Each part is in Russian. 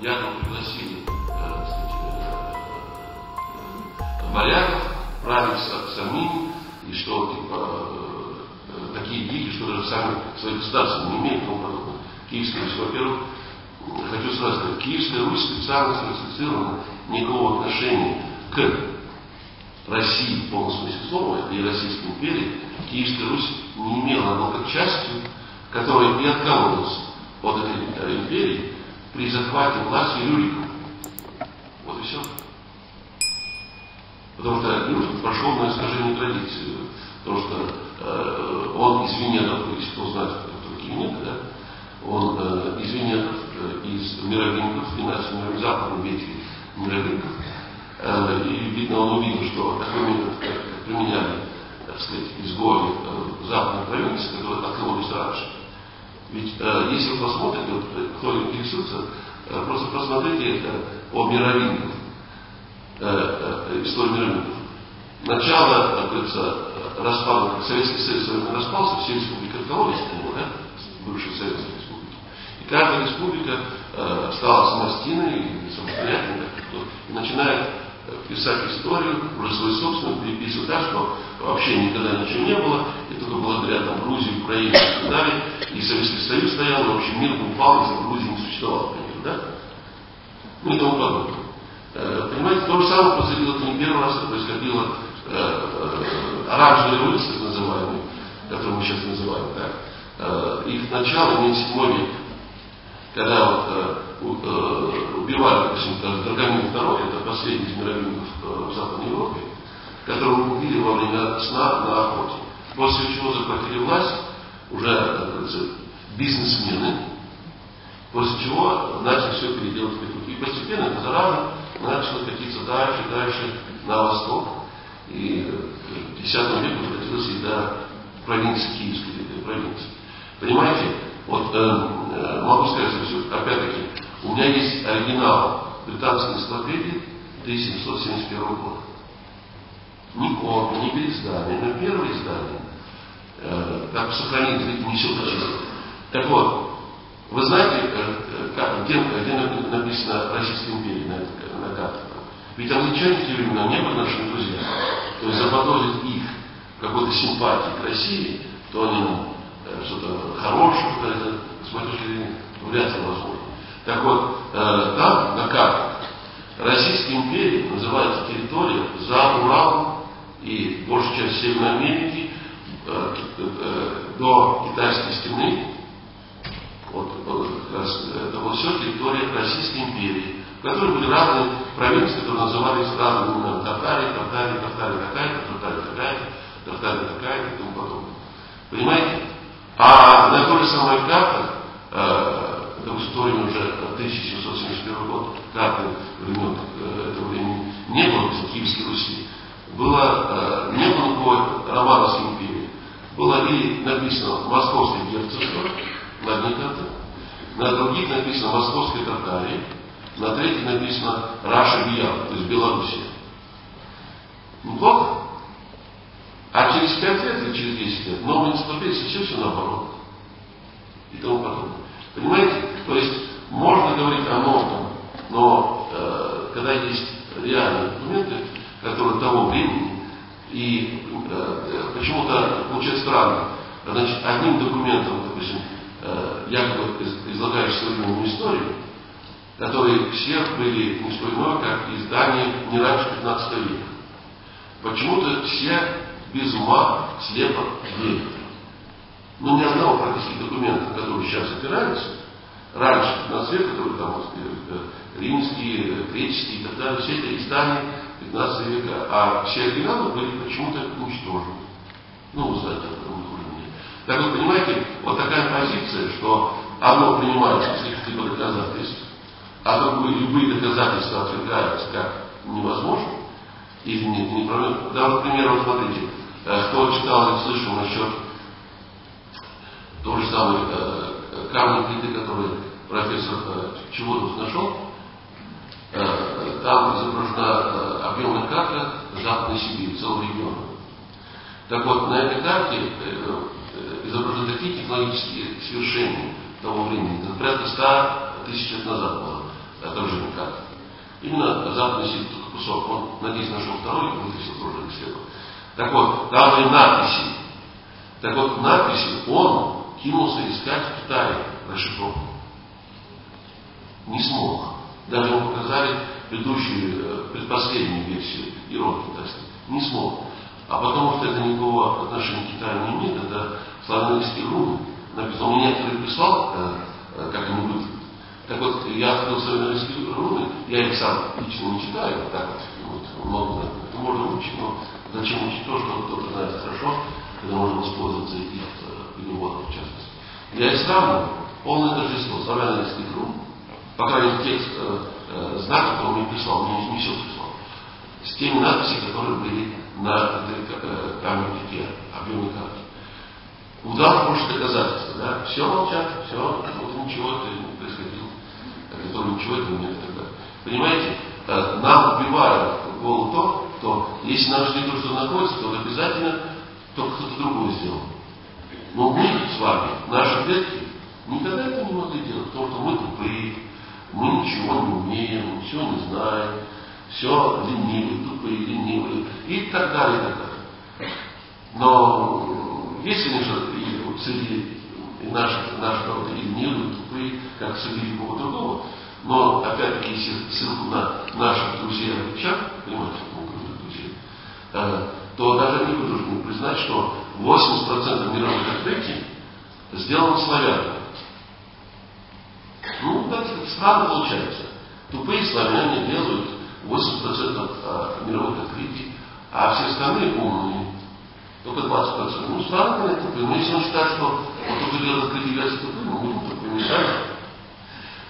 якобы пригласили э, сказать, э, править самим, и что типа, э, такие дикие, что даже сами свои государства не имеют тому подобное. Киевская Русь, во-первых, хочу сразу сказать, Киевская Русь специально сфальсифицирована никакого отношения к России смысле слова и Российской империи. Киевская Русь не имела, была как частью, которая и откалывалась от этой империи при захвате власти Рюриком. Вот и все. Потому что Рюрик пошел на искажение традиции. Потому что э, он из Венедов, если кто знает, кто такие Венеды, да, он э, из Венедов, э, из мировинков, и западной ветви мировинков. Э, и видно, он увидел, что такой метод, как применяли, так сказать, изгои э, западной провинции, которые открылись раньше. Ведь э, если вы посмотрите, вот, э, кто интересуется, э, просто посмотрите это о мировинках, э, э, историю мировинков. Начало, как говорится, распада, Советский Союз распался, все республики откололись от да, бывшие Советские республики. И каждая республика э, стала самостийной самостоятельной, и начинает писать историю, уже свою собственную, переписывать так, что вообще никогда ничего не было, и только благодаря там, Грузии, Украине и так далее, и Советский Союз стоял, и вообще мир бы упал, если Грузия не существовала, например, да? Ну и тому подобное. Э, понимаете, то же самое происходило, это не первый раз, это происходило э, э, революция, так называемая, которую мы сейчас называем, да? Э, их начало имеет седьмой век, когда вот, э, убивали, допустим, Драгомир II, это последний из мировиков э, в Западной Европе, которого убили во время сна на охоте. После чего захватили власть уже, так бизнесмены, после чего начали все переделать в. И постепенно это зараза начало катиться дальше, дальше на восток. И в X веке докатилось и до провинции Киевской провинции. Понимаете, вот э, э, могу сказать, опять-таки, меня есть оригинал британской энциклопедии 1771 года. Ни копия, ни переиздание, но первое издание, э, как сохранить, все чисто. Так вот, вы знаете, э, как, где, где написано Российская империя на, на карте? Ведь англичане в те времена не были нашими друзьями. То есть заподозрить их какой-то симпатии к России, то они нам что-то хорошее, это, с моей точки зрения, вряд ли возможно. Так вот, э, там, на картах, Российской империи называется территория за Уралом и большая часть Северной Америки э, э, до Китайской стены. Вот, это вот все территория Российской империи, в которой были разные провинции, которые назывались разными именами. Татария, Татария, Татария такая-то, Татария такая-то, Татария такая-то и тому подобное. Понимаете? А на той же самой карте, э, допустим, уже 1771 год, карты времен э, этого времени, не было Киевской Руси. Было, э, не было никакой Романовской империи. Было и написано Московское герцогство на одной карте, на других написано Московская Татария, на третьей написано Раша Биял, то есть Белоруссия. Неплохо? А через 5 лет или через 10 лет новая энциклопедия все все наоборот. И тому подобное. Понимаете? То есть можно говорить о новом, но э, когда есть реальные документы, которые того времени, и э, почему-то получается странно, значит, одним документом, допустим, э, якобы излагаешь современную историю, которые все были не как издание не раньше 15 века. Почему-то все без ума, слепо верит. Но ни одного практически документа, который сейчас опираются, раньше, на свет, который там э, римские, греческие и так далее, все это издания 15 века, а все оригиналы были почему-то уничтожены. Ну, вы знаете, уровне. Так вы понимаете, вот такая позиция, что одно принимается с каких-либо доказательств, а другое, любые доказательства отвергаются как невозможно, или не, не проблема. Да, вот, к примеру, вот смотрите, Э, кто читал или слышал насчет той же самой э, камни плиты, который профессор э, Чеводов нашел, э, там изображена э, объемная карта Западной Сибири, целого региона. Так вот, на этой карте э, изображены такие технологические свершения того времени, это порядка 100 тысяч лет назад было. отражение карты. Именно западный сеть только кусок. Он, надеюсь, нашел второй, вытащил тоже исследовал. Так вот, там были надписи. Так вот, надписи он кинулся искать в Китае расшифровку. Не смог. Даже ему показали предыдущую, э, предпоследнюю версию иронии, так сказать. Не смог. А потому что это никакого отношения к Китаю не имеет, это славянские руны. Написано, мне некоторые прислал, э, э, как они будут. Так вот, я открыл славянские руны, я их сам лично не читаю, так вот, вот много, это можно учить, но зачем учить то, что кто-то знает хорошо, когда можно воспользоваться их переводом в частности. Я их сравниваю, полное торжество славянских рун, по крайней мере, текст э, э, знаков он мне прислал, мне не все прислал, с теми надписями, которые были на э, камне объемной карте. Удар может доказательства, да? Все молчат, все, вот ничего это не происходило, который ничего этого нет и далее. Понимаете, э, нам убивают голову то, что если нам ждет то, что находится, то обязательно только кто-то другой сделал. Но мы с вами, наши предки, никогда этого не могли делать, потому что мы тупые, мы ничего не умеем, ничего не знаем, все ленивые, тупые, ленивые и так далее, и так далее. Но есть, конечно, и среди наших, наших народа и ленивые, тупые, как среди любого другого, но опять-таки, если ссылку на наших друзей англичан, понимаете, говорим друзей, э, то даже они вынуждены признать, что 80% мировых открытий сделано славянами. Ну, так странно получается. Тупые славяне делают 80% а, мировых открытий, а все остальные умные. Только 20%. Ну, странно, конечно, тупые. Но если он считает, что он только делает открытие является тупым, мы ему только мешаем.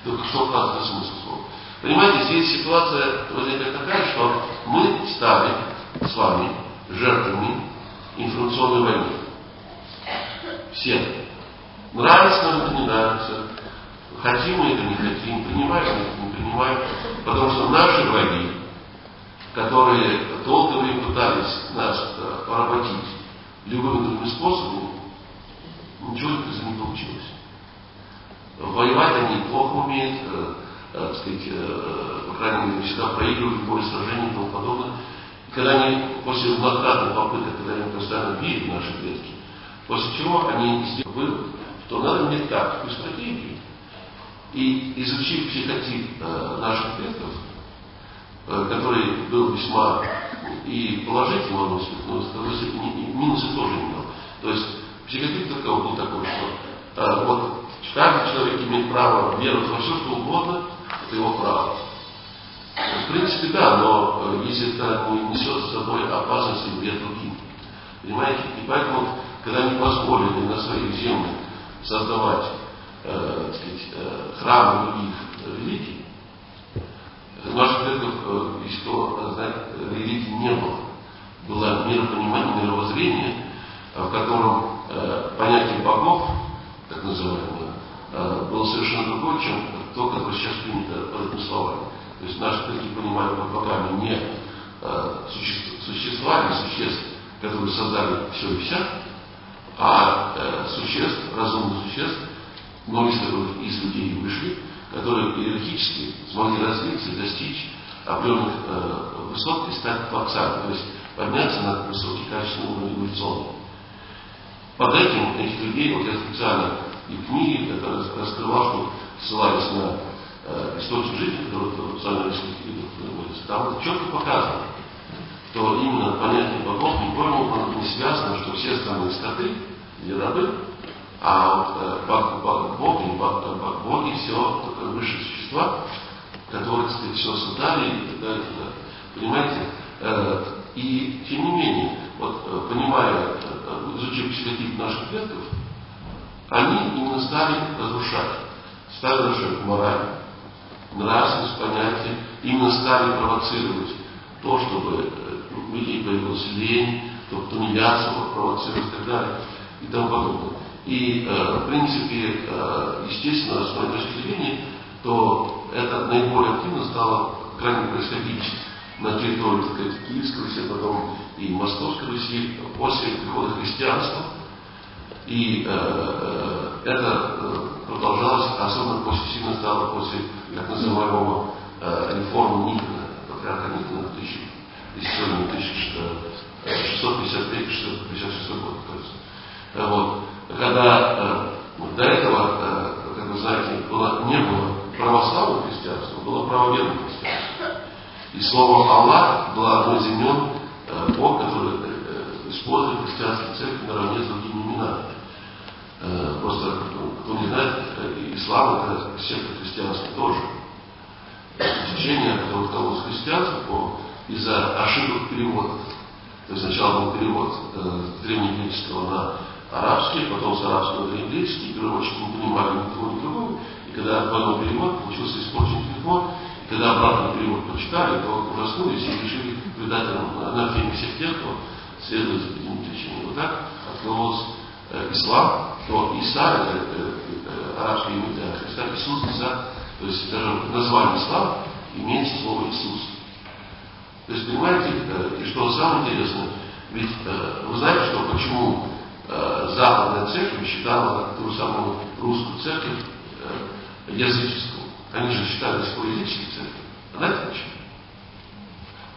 Только что указывает смысл слова. Понимаете, здесь ситуация возникает такая, что мы стали с вами жертвами информационной войны. Все. Нравится нам это, не нравится. Хотим мы это, не хотим, принимаем мы это, не принимаем. Потому что наши враги, которые долго время пытались нас э, поработить любыми другими способами, ничего из этого не получилось. Воевать они плохо умеют, э, э, так сказать, э, по крайней мере, всегда проигрывают в поле сражений и тому подобное. Когда они после многократных попыток, когда они постоянно били наши предки, после чего они сделали вывод, что надо иметь тактику и стратегию. И изучив психотип э, наших предков, э, который был весьма и положительным, но минусы тоже имел. То есть психотип такого был такой, что э, вот каждый человек имеет право веровать во все, что угодно, это его право. В принципе, да, но опасности для другим. Понимаете? И поэтому, когда не позволили на своих землях создавать э, сказать, э, храмы других религий, наших предков, э, если кто знает, религии не было. Было миропонимание, мировоззрение, э, в котором э, понятие богов, так называемое, э, было совершенно другое, чем то, которое сейчас принято под этим словами. То есть наши предки понимали под богами не э, существ, существа или существ, которые создали все и вся, а э, существ, разумных существ, многие из которых из людей вышли, которые иерархически смогли развиться и достичь определенных э, высот и стать творцами, то есть подняться на высокий качественный уровень эволюционный. Под этим этих людей, вот я специально и в книге, раскрывал, что ссылаясь на э, источник жизни, который в книгах там четко показано, что именно понятие богов никоим образом не связано, что все остальные скоты или рабы а вот э, Бог, Бог, Бог, Бог, Бог, Боги, все высшие существа, которые, так сказать, все создали и так далее. Да. Понимаете? Э, и тем не менее, вот э, понимая, э, изучив психотип наших предков, они именно стали разрушать, стали разрушать мораль, нравственность, понятие, именно стали провоцировать то, чтобы э, у людей появилась лень, то, тунеядство провоцировать и так далее и тому подобное. И, э, в принципе, э, естественно, с моей точки зрения, то это наиболее активно стало крайне происходить на территории, так сказать, Киевской Руси, а потом и Московской Руси после прихода христианства. И э, это продолжалось особенно после, сильно стало после так называемого э, реформы Никона, патриарха Никона в 1655-656 год. То есть, э, вот, когда э, до этого, э, как вы знаете, было, не было православного христианства, было правоверное христианство. И слово Аллах было одно из имен э, Бог, который э, использует христианскую церковь наравне с другими именами. Э, просто, кто не знает, э, ислам это секта христианства тоже. Которое удалось христианству из-за ошибок переводов. То есть сначала был перевод э, древнегреческого на арабский, потом с арабского на и переводчики не понимали ни того, ни другого. И когда двойной перевод, получился испорченный перевод, и когда обратный перевод прочитали, то ужаснулись и решили придать анафеме всех тех, кто следует этому течению. Вот так открылось э, ислам, то Иса, это э, э, арабское имя Христа, Иисус, Иса, то есть даже название ислам имеет слово Иисус. То есть, понимаете, э, и что самое интересное, ведь э, вы знаете, что почему э, Западная церковь считала ту самую русскую церковь языческую. Они же считали свою языческую церковь. Знаете почему?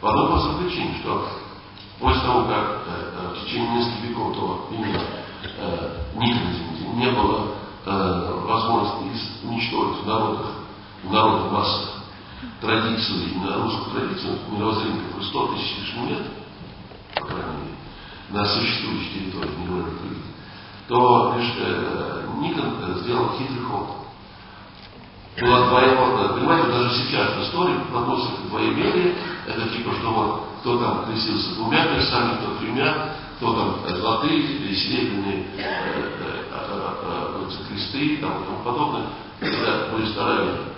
По одной простой причине, что после того, как в течение нескольких веков до именно э, Никона не было возможности уничтожить в народах, в народных массах традицию, русскую традицию мировоззрения, которая 100 тысяч лишним лет, по крайней мере, на существующей территории мировой религии, то э, Никон э, сделал хитрый ход. Было двоевое, понимаете, даже сейчас в истории подносят двоеверие, это типа, что вот кто там крестился двумя перстами, кто тремя, кто там золотые или серебряные э, э, э, э, кресты там, и тому подобное, это были старались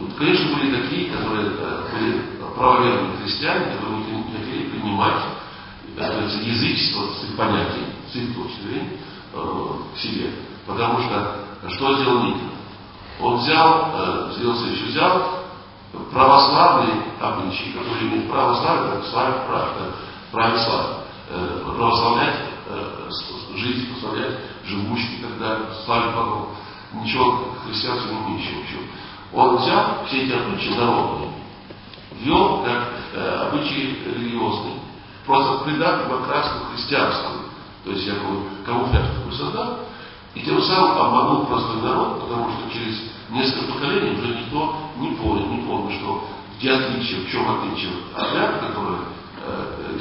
вот, конечно, были такие, которые э, были правоверные христиане, которые не хотели принимать э, язычество с их понятий, точки зрения, э, к себе. Потому что что сделал Никон? Он взял, э, сделал следующее, взял православные обычаи, которые имеют право славить, как славить прав, православие, э, православлять, жить, прославлять живущих и так далее, славить богов. Ничего христианства не имеющего. Он взял все эти обычаи народные, ввел как э, обычаи религиозные, просто придав им окраску христианскую, то есть якобы камуфляж такой создал, и тем самым обманул простой народ, потому что через несколько поколений уже никто не понял, не помнил, что где отличие, в чем отличие от ряда, которое э,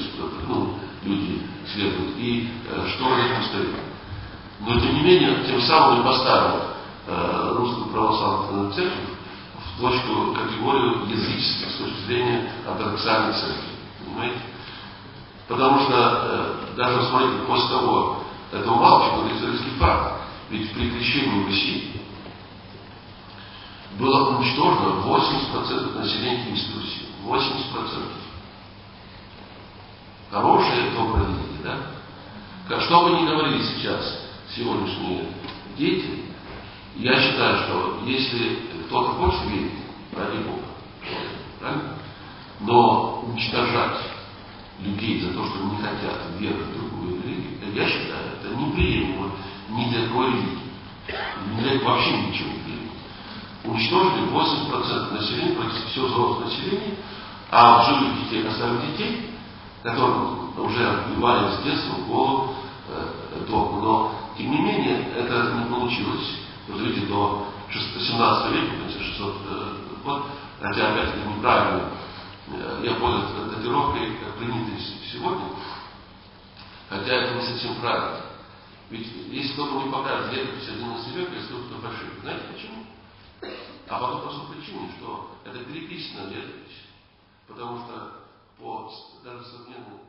ну, люди следуют, и э, что это повторяет. Но тем не менее, тем самым и поставил э, русскую православную церковь точку, категорию языческих с точки зрения ортодоксальной церкви. Понимаете? Потому что э, даже, смотрите, после того, этого мало чего исторический факт. Ведь при крещении Руси было уничтожено 80% населения Киевской Руси. 80%. Хорошие добрые люди, да? Что бы ни говорили сейчас сегодняшние дети, я считаю, что если кто-то хочет верить, ради Бога, правильно? Но уничтожать людей за то, что они не хотят верить в другую религию, я считаю, это неприемлемо ни для какой религии. Ни для вообще ничего не приемлемо. Уничтожили 80% населения, практически все взрослое население, а живых детей оставили детей, которым уже отбивали с детства голову э, догму. Но, тем не менее, это не получилось. Видите, до 17 века, 1600 э, год, хотя опять это неправильно, э, я пользуюсь датировкой, принятой сегодня, хотя это не совсем правильно. Ведь если кто-то мне покажет летопись 11 века, я скажу, что фальшивит. Знаете почему? А по той простой причине, что это переписано летопись. Потому что по даже современной истории